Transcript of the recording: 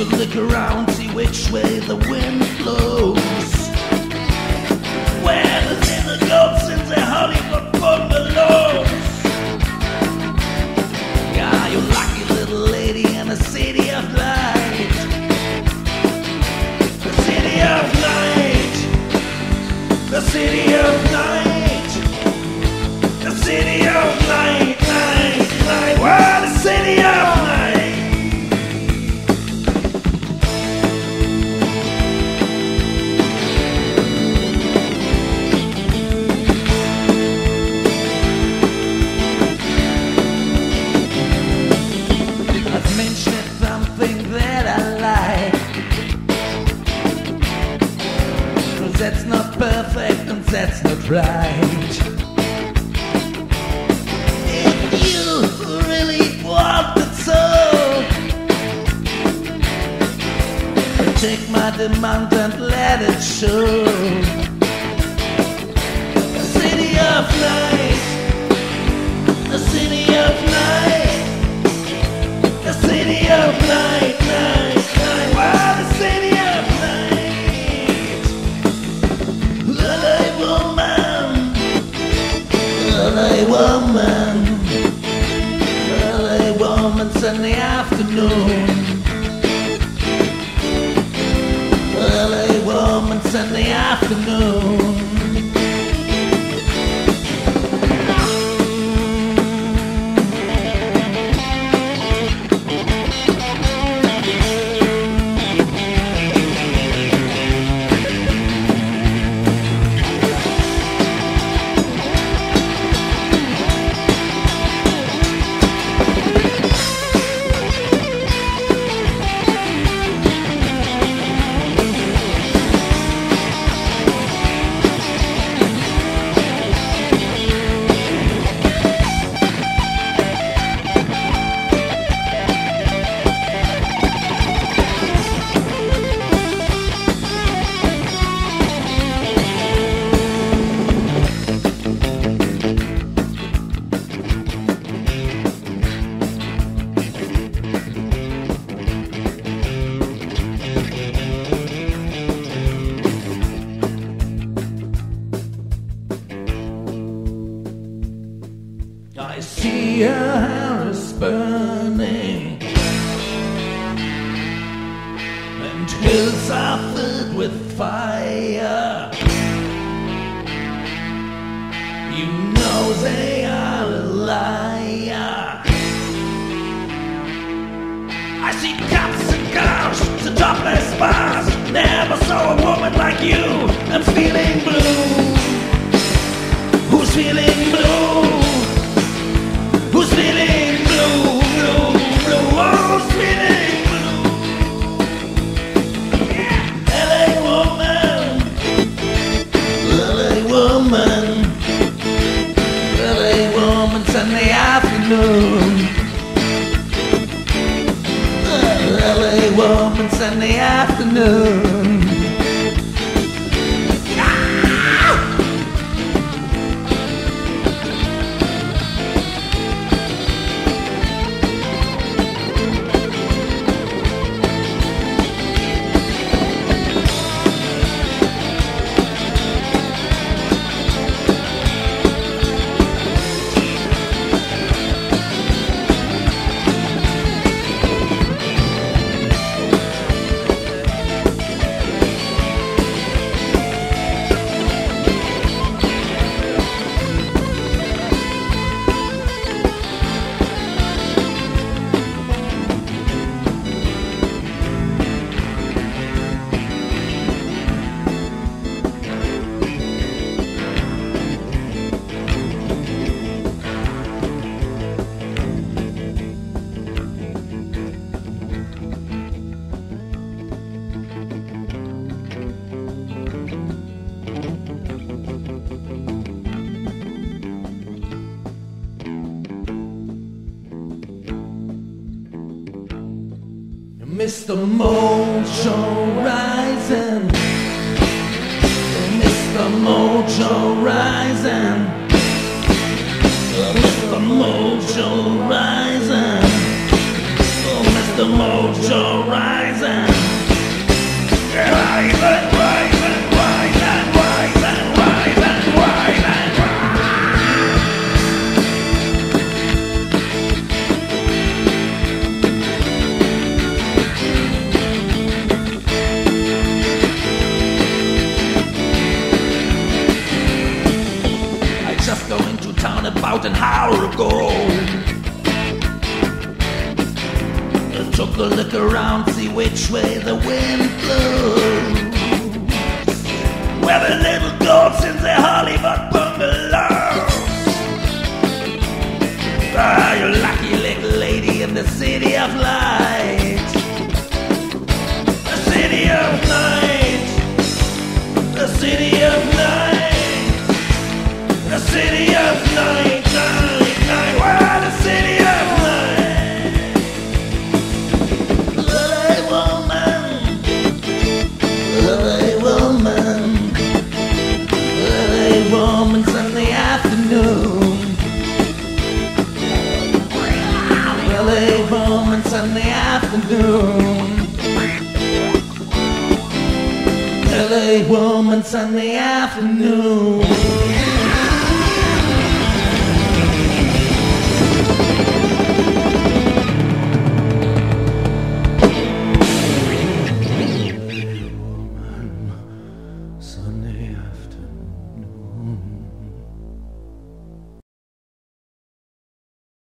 Took look around, see which way the wind blows. Where the little goats in the Hollywood bungalows. Yeah, you lucky little lady in a city of light. The city of light. The city of night. The city of night, that's not perfect and that's not right. If you really want it so, take my demand and let it show. The city of night, the city of night. The city of night, Afternoon. LA woman, Sunday afternoon. I see a house burning and hills are filled with fire. You know they are a liar. I see cops and cars and topless bars. Never saw a woman like you. I'm feeling blue. Who's feeling woman, Sunday afternoon. Mr. Mojo Rising. Mr. Mojo Rising. Gold. And took a look around, see which way the wind blows. Where the little gold sends their Hollywood bungalows. Ah, you lucky little lady in the city of light. The city of night. The city of night. The city of. Night, Sunday afternoon. Woman Sunday afternoon.